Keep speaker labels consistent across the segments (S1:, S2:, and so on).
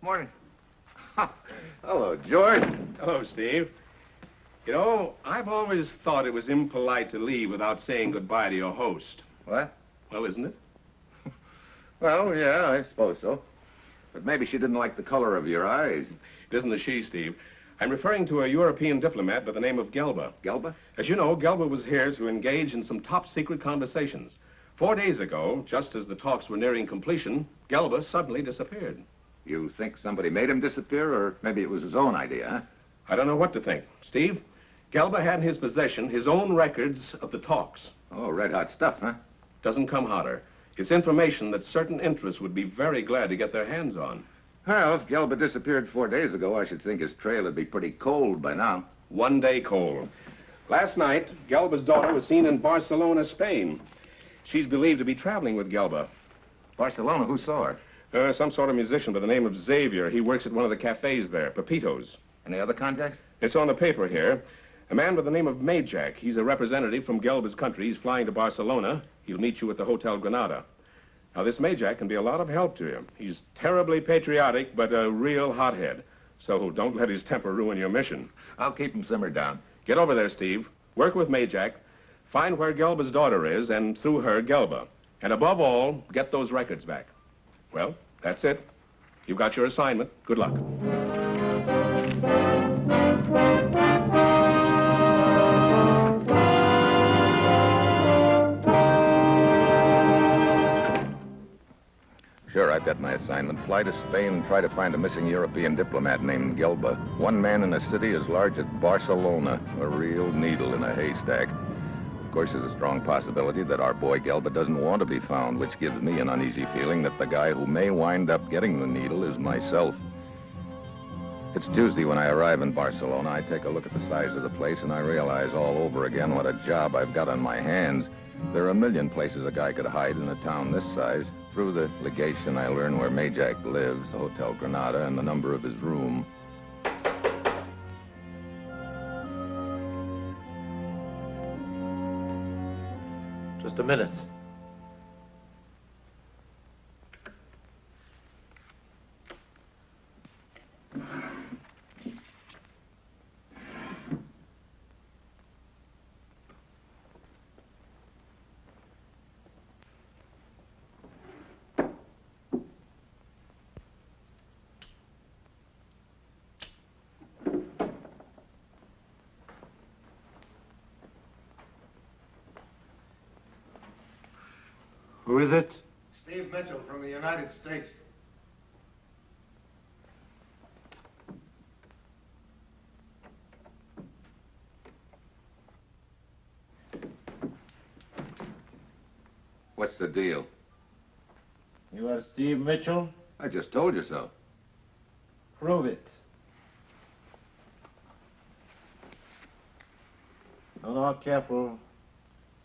S1: Morning. Hello, George.
S2: Hello, Steve. You know, I've always thought it was impolite to leave without saying goodbye to your host.
S1: What?
S2: Well, isn't it?
S1: Well, yeah, I suppose so. But maybe she didn't like the color of your eyes.
S2: It isn't a she, Steve. I'm referring to a European diplomat by the name of Gelba.
S1: Gelba?
S2: As you know, Gelba was here to engage in some top secret conversations. Four days ago, just as the talks were nearing completion, Gelba suddenly disappeared.
S1: You think somebody made him disappear, or maybe it was his own idea, huh?
S2: I don't know what to think. Steve, Gelba had in his possession his own records of the talks.
S1: Oh, red hot stuff, huh?
S2: Doesn't come hotter. It's information that certain interests would be very glad to get their hands on.
S1: Well, if Gelba disappeared four days ago, I should think his trail would be pretty cold by now.
S2: One day cold. Last night, Gelba's daughter was seen in Barcelona, Spain. She's believed to be traveling with Gelba.
S1: Barcelona, who saw her?
S2: Uh, some sort of musician by the name of Xavier. He works at one of the cafes there, Pepito's.
S1: Any other contacts?
S2: It's on the paper here. A man by the name of Majak. He's a representative from Gelba's country. He's flying to Barcelona. He'll meet you at the Hotel Granada. Now, this Majak can be a lot of help to you. He's terribly patriotic, but a real hothead. So don't let his temper ruin your mission.
S1: I'll keep him simmered down.
S2: Get over there, Steve. Work with Majak. Find where Gelba's daughter is, and through her, Gelba. And above all, get those records back. Well, that's it. You've got your assignment. Good luck.
S1: Sure, I've got my assignment. Fly to Spain and try to find a missing European diplomat named Gelba. One man in a city as large as Barcelona. A real needle in a haystack. Course, there's a strong possibility that our boy Gelba doesn't want to be found, which gives me an uneasy feeling that the guy who may wind up getting the needle is myself. It's Tuesday when I arrive in Barcelona. I take a look at the size of the place and I realize all over again what a job I've got on my hands. There are a million places a guy could hide in a town this size. Through the legation, I learn where Majak lives, the Hotel Granada, and the number of his room.
S3: Just a minute. Who is it?
S1: Steve Mitchell from the United States. What's the deal?
S3: You are Steve Mitchell?
S1: I just told you so.
S3: Prove it. No, no, careful.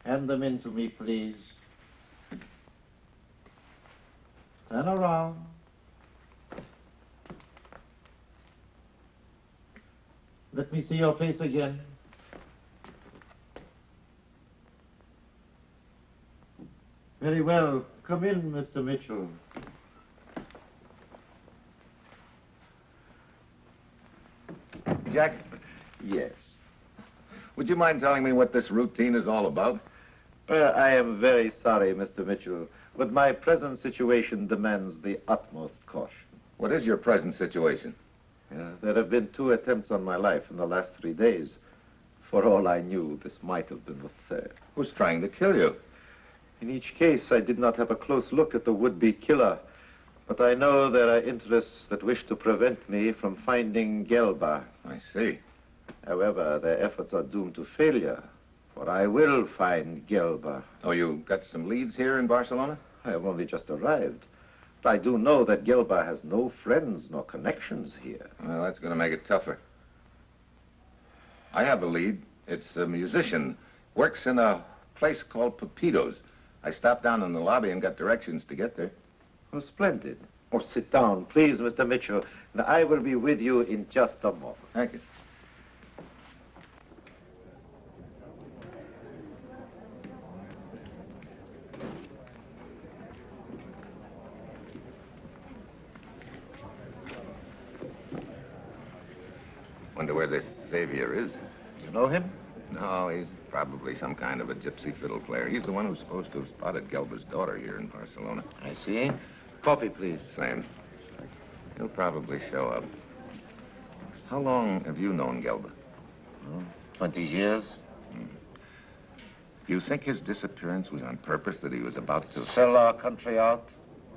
S3: Hand them in to me, please. Turn around. Let me see your face again. Very well. Come in, Mr. Mitchell.
S1: Jack? Yes. Would you mind telling me what this routine is all about?
S3: Well, I am very sorry, Mr. Mitchell, but my present situation demands the utmost caution.
S1: What is your present situation?
S3: Yeah, there have been two attempts on my life in the last three days. For all I knew, this might have been the third.
S1: Who's trying to kill you?
S3: In each case, I did not have a close look at the would-be killer, but I know there are interests that wish to prevent me from finding Gelba.
S1: I see.
S3: However, their efforts are doomed to failure, for I will find Gelba.
S1: Oh, you got some leads here in Barcelona?
S3: I have only just arrived. But I do know that Gelba has no friends nor connections here.
S1: Well, that's going to make it tougher. I have a lead. It's a musician. Works in a place called Pepito's. I stopped down in the lobby and got directions to get there.
S3: Oh, splendid. Oh, sit down, please, Mr. Mitchell, and I will be with you in just a moment.
S1: Thank you. Wonder where this Xavier is.
S3: You know him?
S1: No, he's probably some kind of a gypsy fiddle player. He's the one who's supposed to have spotted Gelba's daughter here in Barcelona.
S3: I see. Coffee, please.
S1: Same. He'll probably show up. How long have you known Gelba?
S3: Oh, 20 years.
S1: Do you think his disappearance was on purpose, that he was about to...
S3: Sell our country out?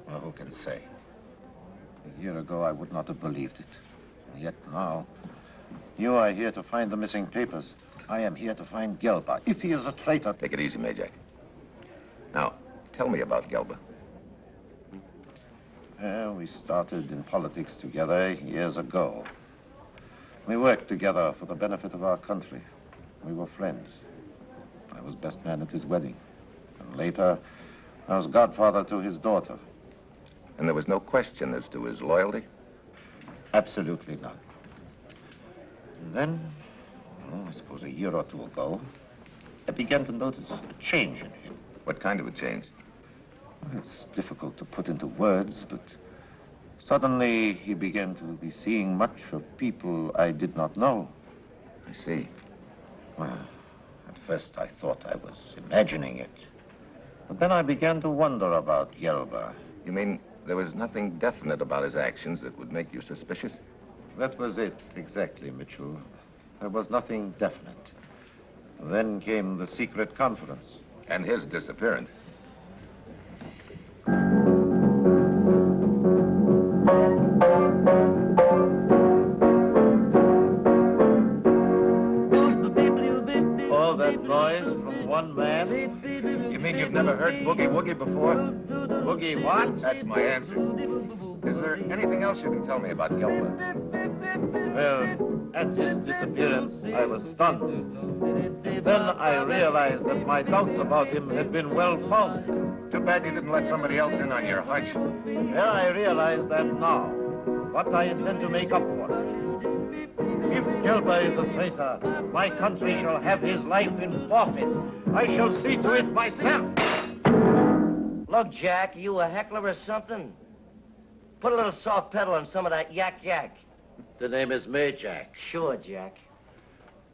S3: Well, who can say? A year ago, I would not have believed it. And yet now, you are here to find the missing papers. I am here to find Gelba. If he is a traitor...
S1: Take it easy, Majak. Now, tell me about Gelba.
S3: Well, we started in politics together years ago. We worked together for the benefit of our country. We were friends. I was best man at his wedding. And later, I was godfather to his daughter.
S1: And there was no question as to his loyalty?
S3: Absolutely not. And then, oh, I suppose a year or two ago, I began to notice a change in him.
S1: What kind of a change?
S3: It's difficult to put into words, but suddenly he began to be seeing much of people I did not know.
S1: I see.
S3: Well, at first I thought I was imagining it. But then I began to wonder about Gelba.
S1: You mean there was nothing definite about his actions that would make you suspicious?
S3: That was it, exactly, Mitchell. There was nothing definite. Then came the secret conference.
S1: And his disappearance.
S3: All that noise from one man?
S1: You mean you've never heard Boogie Woogie before?
S3: Boogie what?
S1: That's my answer. Is there anything else you can tell me about Gelba?
S3: Well, at his disappearance, I was stunned. Then I realized that my doubts about him had been well founded.
S1: Too bad you didn't let somebody else in on your hunch.
S3: Well, I realize that now. But I intend to make up for it. If Gelba is a traitor, my country shall have his life in forfeit. I shall see to it myself.
S4: Look, Jack, you a heckler or something? Put a little soft pedal on some of that yak yak.
S3: The name is Majak.
S4: Sure, Jack.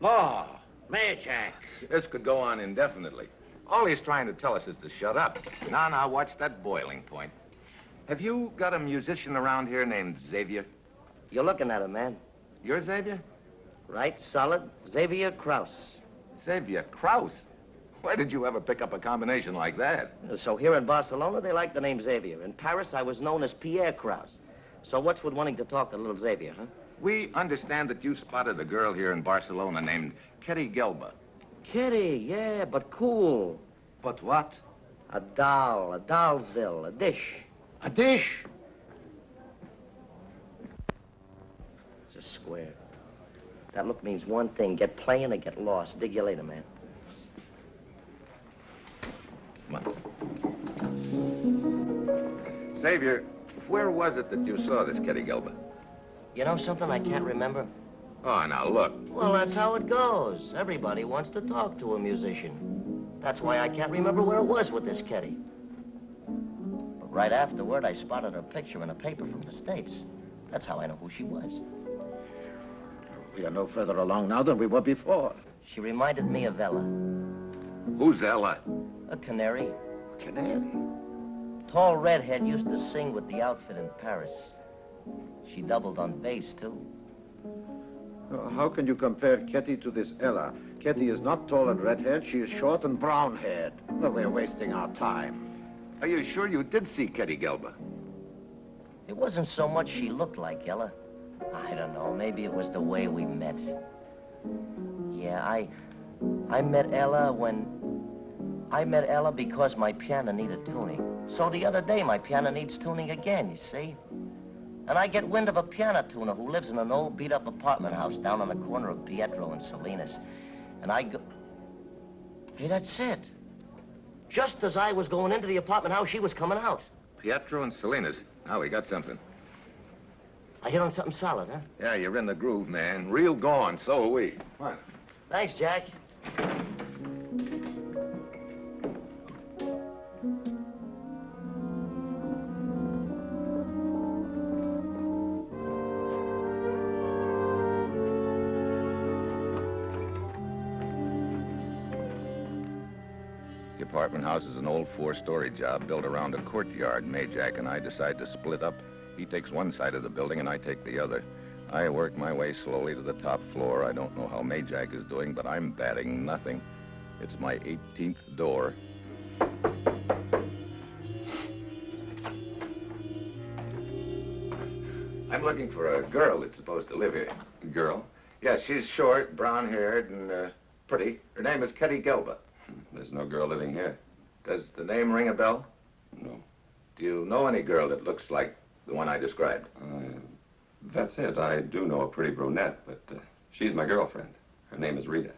S3: No, Majak.
S1: This could go on indefinitely. All he's trying to tell us is to shut up. Now, now, watch that boiling point. Have you got a musician around here named Xavier?
S4: You're looking at him, man.
S1: You're Xavier?
S4: Right, solid. Xavier Kraus.
S1: Xavier Kraus? Why did you ever pick up a combination like that?
S4: So here in Barcelona, they like the name Xavier. In Paris, I was known as Pierre Kraus. So what's with wanting to talk to little Xavier, huh?
S1: We understand that you spotted a girl here in Barcelona named Ketty Gelba.
S4: Kitty, yeah, but cool.
S3: But what?
S4: A doll, a dollsville, a dish.
S3: A dish?
S4: It's a square. That look means one thing, get playing or get lost. Dig you later, man.
S1: Come on. Xavier, where was it that you saw this Ketty Gelba?
S4: You know something I can't remember?
S1: Oh, now look.
S4: Well, that's how it goes. Everybody wants to talk to a musician. That's why I can't remember where it was with this kitty. But right afterward, I spotted her picture in a paper from the States. That's how I know who she was.
S3: We are no further along now than we were before.
S4: She reminded me of Ella,
S1: Who's Ella?
S4: a canary.
S3: A canary.
S4: Tall redhead used to sing with the outfit in Paris. She doubled on bass, too.
S5: Uh, How can you compare Ketty to this Ella? Ketty is not tall and red-haired. She is short and brown-haired. No, we're wasting our time.
S1: Are you sure you did see Ketty Gelba?
S4: It wasn't so much she looked like Ella. I don't know, maybe it was the way we met. Yeah, I... I met Ella when... I met Ella because my piano needed tuning. So the other day, my piano needs tuning again, you see? And I get wind of a piano tuner who lives in an old beat-up apartment house down on the corner of Pietro and Salinas. And I go... Hey, that's it. Just as I was going into the apartment house, she was coming out.
S1: Pietro and Salinas. Now we got something.
S4: I hit on something solid, huh?
S1: Yeah, you're in the groove, man. Real gone. So are we. Come on.
S4: Thanks, Jack.
S1: Four-story job built around a courtyard. Majak and I decide to split up. He takes one side of the building and I take the other. I work my way slowly to the top floor. I don't know how Majak is doing, but I'm batting nothing. It's my 18th door. I'm looking for a girl that's supposed to live here.
S6: Girl?
S1: Yeah, she's short, brown-haired, and uh, pretty. Her name is Ketty Gelba.
S6: There's no girl living here.
S1: Does the name ring a bell?
S6: No.
S1: Do you know any girl that looks like the one I described?
S6: Uh, that's it. I do know a pretty brunette, but uh, she's my girlfriend. Her name is Rita.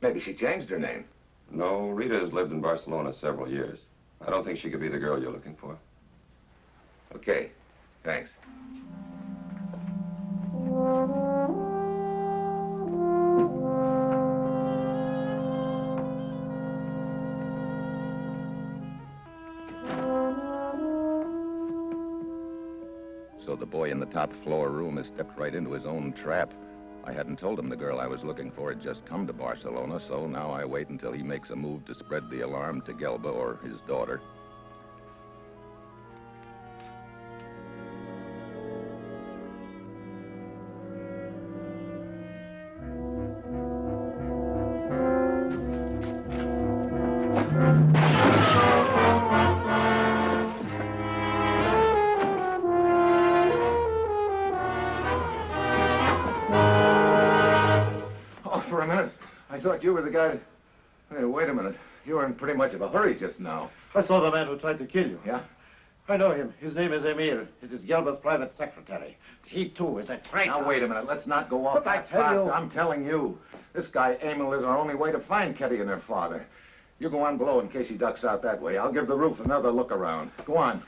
S1: Maybe she changed her name.
S6: No, Rita has lived in Barcelona several years. I don't think she could be the girl you're looking for.
S1: Okay, thanks. Top floor room has stepped right into his own trap. I hadn't told him the girl I was looking for had just come to Barcelona, so now I wait until he makes a move to spread the alarm to Gelba or his daughter. The guy. Hey, wait a minute. You were in pretty much of a hurry just now.
S5: I saw the man who tried to kill you.
S1: Yeah?
S5: I know him. His name is Emil. It is Gelba's private secretary. He, too, is a traitor.
S1: Now, wait a minute. Let's not go off
S5: But I tell you-
S1: I'm telling you. This guy, Emil, is our only way to find Ketty and her father. You go on below in case he ducks out that way. I'll give the roof another look around. Go on.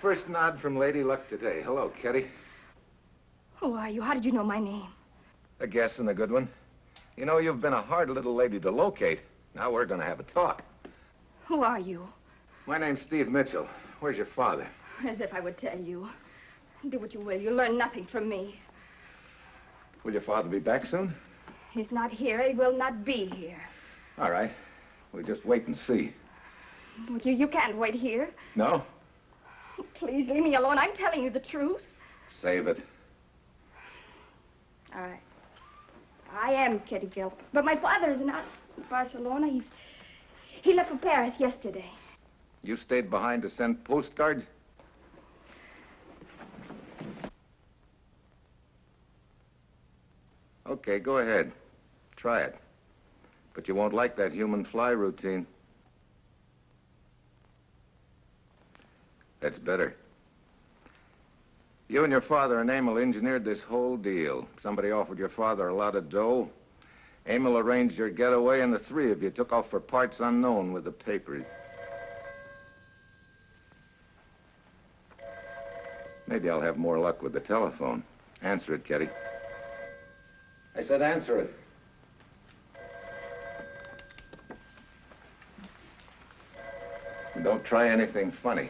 S1: First nod from Lady Luck today. Hello, Kitty.
S7: Who are you? How did you know my name?
S1: A guess and a good one. You know, you've been a hard little lady to locate. Now we're going to have a talk.
S7: Who are you?
S1: My name's Steve Mitchell. Where's your father?
S7: As if I would tell you. Do what you will. You'll learn nothing from me.
S1: Will your father be back soon?
S7: He's not here. He will not be here.
S1: All right. We'll just wait and see.
S7: Well, you, you can't wait here.
S1: No?
S7: Please leave me alone. I'm telling you the truth.
S1: Save it.
S7: All right. I am Kitty Gelba. But my father is not in Barcelona. He's he left for Paris yesterday.
S1: You stayed behind to send postcards? Okay, go ahead. Try it. But you won't like that human fly routine. That's better. You and your father and Emil engineered this whole deal. Somebody offered your father a lot of dough. Emil arranged your getaway, and the three of you took off for parts unknown with the papers. Maybe I'll have more luck with the telephone. Answer it, Ketty. I said answer it. And don't try anything funny.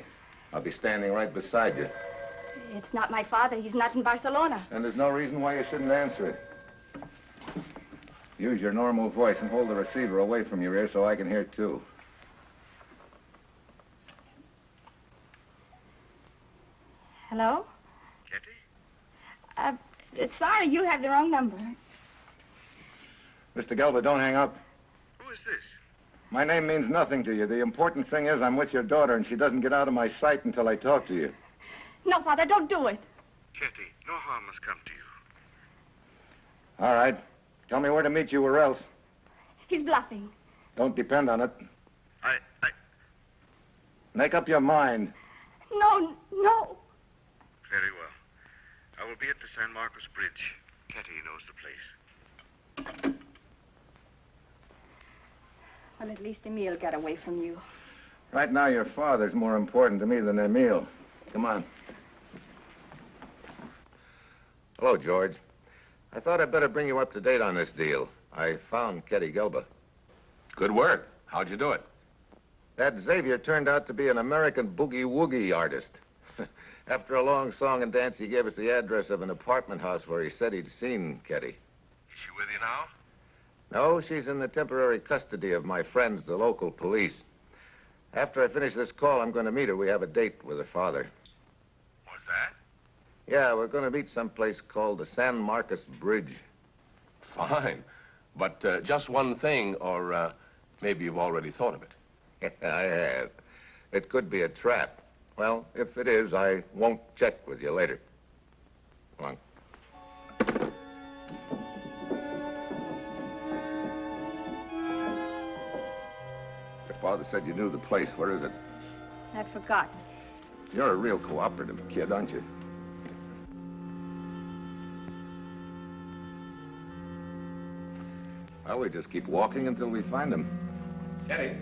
S1: I'll be standing right beside you.
S7: It's not my father. He's not in Barcelona.
S1: And there's no reason why you shouldn't answer it. Use your normal voice and hold the receiver away from your ear so I can hear too.
S7: Hello?
S8: Kitty?
S7: Uh, sorry, you have the wrong number.
S1: Mr. Gelba, don't hang up.
S8: Who is this?
S1: My name means nothing to you. The important thing is I'm with your daughter, and she doesn't get out of my sight until I talk to you.
S7: No, Father, don't do it.
S8: Kitty, no harm has come to you.
S1: All right. Tell me where to meet you or else.
S7: He's bluffing.
S1: Don't depend on it.
S8: I, I,
S1: Make up your mind.
S7: No, no.
S8: very well. I will be at the San Marcos Bridge. Kitty knows the place.
S7: Well, at least Emil got away from you.
S1: Right now, your father's more important to me than Emil. Come on. Hello, George. I thought I'd better bring you up to date on this deal. I found Ketty Gelba.
S2: Good work. How'd you do it?
S1: That Xavier turned out to be an American boogie-woogie artist. After a long song and dance, he gave us the address of an apartment house where he said he'd seen Ketty.
S8: Is she with you now?
S1: No, she's in the temporary custody of my friends, the local police. After I finish this call, I'm going to meet her. We have a date with her father.
S8: What's that?
S1: Yeah, we're going to meet someplace called the San Marcos Bridge.
S2: Fine. But uh, just one thing, or uh, maybe you've already thought of it.
S1: I have. It could be a trap. Well, if it is, I won't check with you later. Come on. Father said you knew the place. Where is it?
S7: I've forgotten.
S1: You're a real cooperative kid, aren't you? Well, we just keep walking until we find him.
S2: Kitty.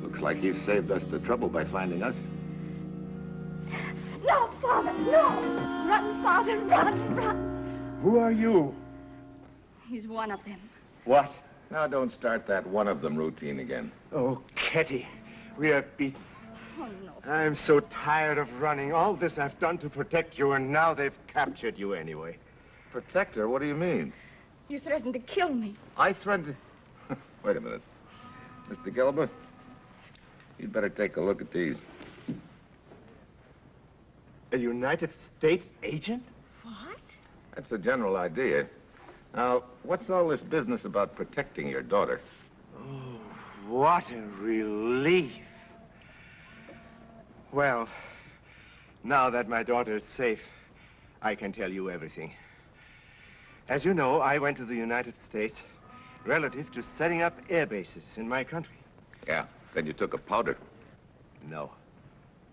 S1: Looks like he's saved us the trouble by finding us.
S7: No, Father, no! Run, Father, run, run.
S9: Who are you?
S7: He's one of them.
S9: What?
S1: Now, don't start that one of them routine again.
S9: Oh, Ketty, we are beaten.
S7: Oh, no.
S9: I'm so tired of running. All this I've done to protect you, and now they've captured you anyway.
S1: Protector? What do you mean?
S7: You threatened to kill me.
S1: I threatened. Wait a minute. Mr. Gelba, you'd better take a look at these.
S9: A United States agent?
S7: What?
S1: That's a general idea. Now, what's all this business about protecting your daughter?
S9: Oh, what a relief. Well, now that my daughter is safe, I can tell you everything. As you know, I went to the United States relative to setting up air bases in my country.
S1: Yeah, then you took a powder.
S9: No.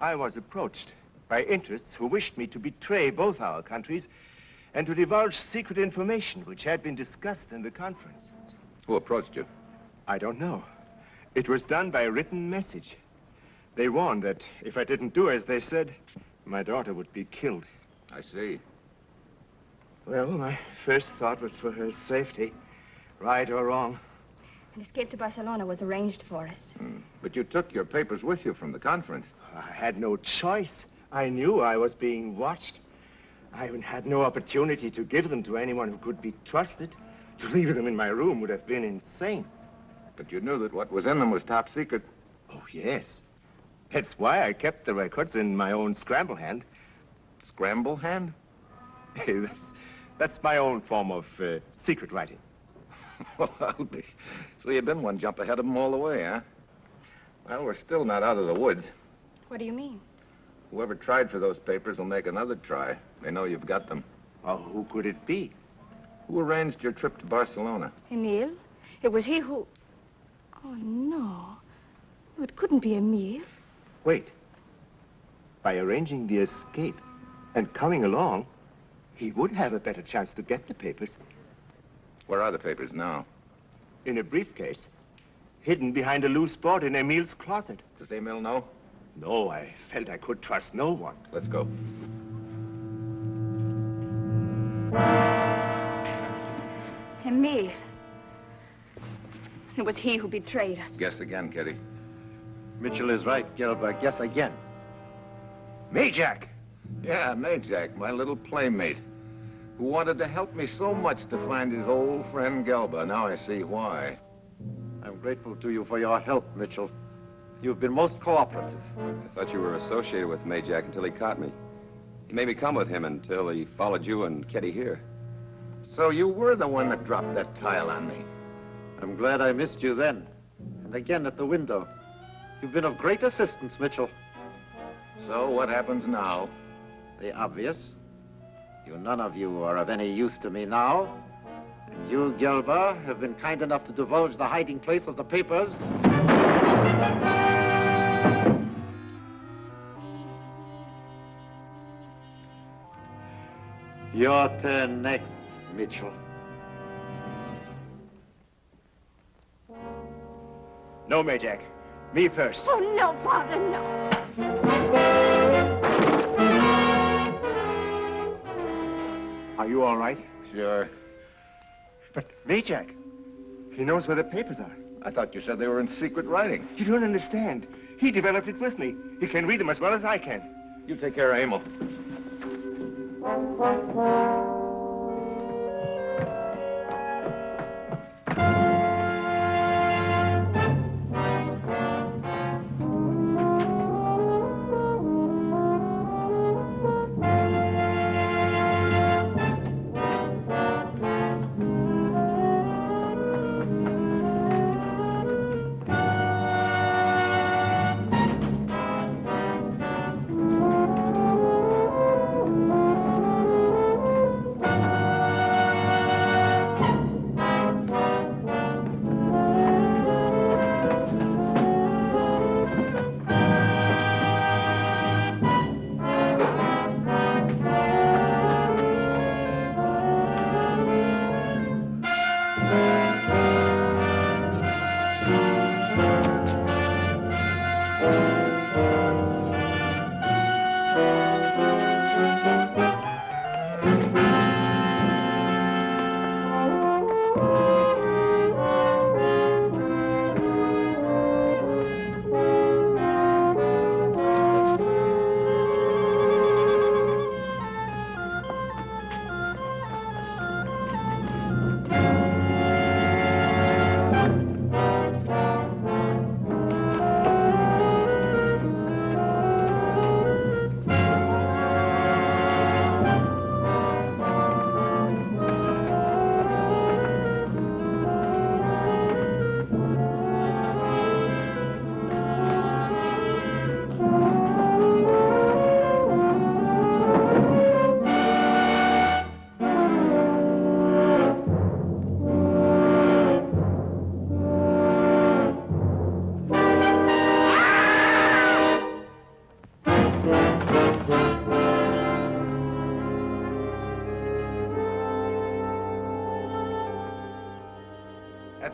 S9: I was approached by interests who wished me to betray both our countries and to divulge secret information which had been discussed in the conference.
S1: Who approached you?
S9: I don't know. It was done by a written message. They warned that if I didn't do as they said, my daughter would be killed.
S1: I see.
S9: Well, my first thought was for her safety, right or wrong.
S7: An escape to Barcelona was arranged for us.
S1: Hmm. But you took your papers with you from the conference.
S9: I had no choice. I knew I was being watched. I had no opportunity to give them to anyone who could be trusted. To leave them in my room would have been insane.
S1: But you knew that what was in them was top secret.
S9: Oh, yes. That's why I kept the records in my own scramble hand.
S1: Scramble hand?
S9: that's, that's my own form of uh, secret writing.
S1: well, I'll be. So you've been one jump ahead of them all the way, huh? Well, we're still not out of the woods.
S7: What do you mean?
S1: Whoever tried for those papers will make another try. They know you've got them.
S9: Well, who could it be?
S1: Who arranged your trip to Barcelona?
S7: Emil? It was he who... Oh, no. It couldn't be Emil.
S9: Wait. By arranging the escape and coming along, he would have a better chance to get the papers.
S1: Where are the papers now?
S9: In a briefcase, hidden behind a loose board in Emil's closet.
S1: Does Emil know?
S9: No, I felt I could trust no one.
S1: Let's go.
S7: Emil. It was he who betrayed us.
S1: Guess again, Kitty.
S3: Mitchell is right, Gelba. Guess again.
S9: Majak!
S1: Yeah, Majak, my little playmate, who wanted to help me so much to find his old friend Gelba. Now I see why.
S3: I'm grateful to you for your help, Mitchell. You've been most cooperative.
S6: I thought you were associated with Majak until he caught me. He made me come with him until he followed you and Ketty here.
S1: So you were the one that dropped that tile on me.
S3: I'm glad I missed you then. And again at the window. You've been of great assistance, Mitchell.
S1: So what happens now?
S3: The obvious. You none of you are of any use to me now. And you, Gelba, have been kind enough to divulge the hiding place of the papers. Your turn next, Mitchell.
S9: No, Majak. Me first.
S7: Oh, no, Father, no.
S9: Are you all right?
S1: Sure.
S9: But Majak, he knows where the papers are.
S1: I thought you said they were in secret writing.
S9: You don't understand. He developed it with me. He can read them as well as I can.
S1: You take care of Emil. Thank you. That's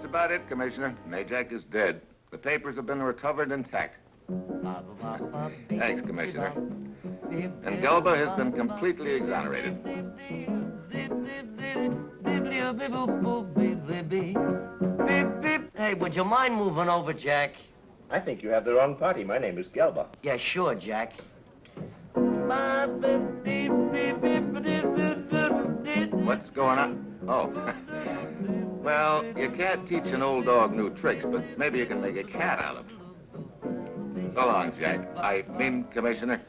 S1: about it, Commissioner. Majak is dead. The papers have been recovered intact. Thanks, Commissioner. And Gelba has been completely exonerated.
S4: Hey, would you mind moving over, Jack?
S9: I think you have the wrong party. My name is Gelba.
S4: Yeah, sure, Jack.
S1: What's going on? Oh. well, you can't teach an old dog new tricks, but maybe you can make a cat out of him. So long, Jack. I mean, Commissioner.